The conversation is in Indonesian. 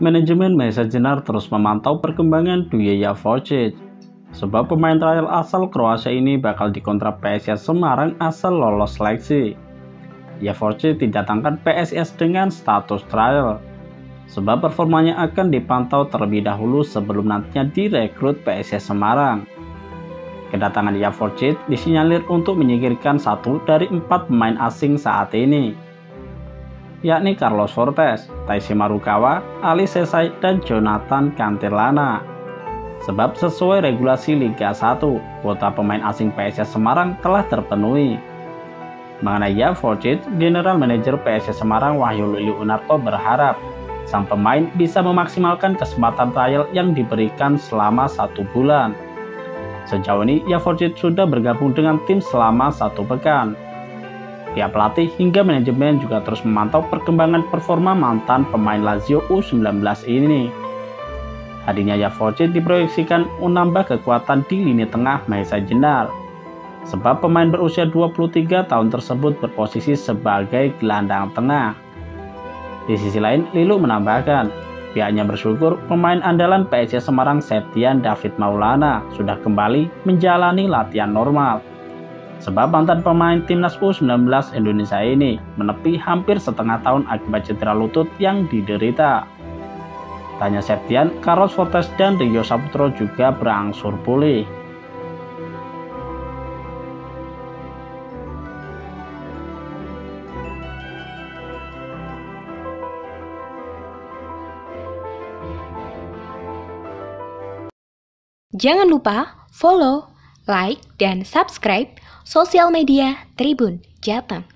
Manajemen Mesa Jenar terus memantau perkembangan Duya Vorcic, sebab pemain trial asal Kroasia ini bakal dikontrak PSIS Semarang asal lolos seleksi. Vorcic didatangkan PSIS dengan status trial, sebab performanya akan dipantau terlebih dahulu sebelum nantinya direkrut PSIS Semarang. Kedatangan Vorcic disinyalir untuk menyingkirkan satu dari empat pemain asing saat ini, yakni Carlos Fortes, Taisi Marukawa, Ali Sesai, dan Jonathan Cantilana. Sebab sesuai regulasi Liga 1, kuota pemain asing PSS Semarang telah terpenuhi. Mengenai Yavorcic, General Manager PSS Semarang Wahyu Lili Unarto berharap sang pemain bisa memaksimalkan kesempatan trial yang diberikan selama satu bulan. Sejauh ini, Yavorcic sudah bergabung dengan tim selama satu pekan. Pihak pelatih hingga manajemen juga terus memantau perkembangan performa mantan pemain Lazio U19 ini. Hadinya Yavorcic diproyeksikan menambah kekuatan di lini tengah Maisa Jenar. Sebab pemain berusia 23 tahun tersebut berposisi sebagai gelandang tengah. Di sisi lain, Lilu menambahkan, pihaknya bersyukur pemain andalan PSC Semarang Septian David Maulana sudah kembali menjalani latihan normal Sebab mantan pemain timnas U19 Indonesia ini menepi hampir setengah tahun akibat cedera lutut yang diderita. Tanya Septian, Carlos Fortes dan Rio Saputro juga berangsur pulih. Jangan lupa follow, like, dan subscribe sosial media Tribun Jateng.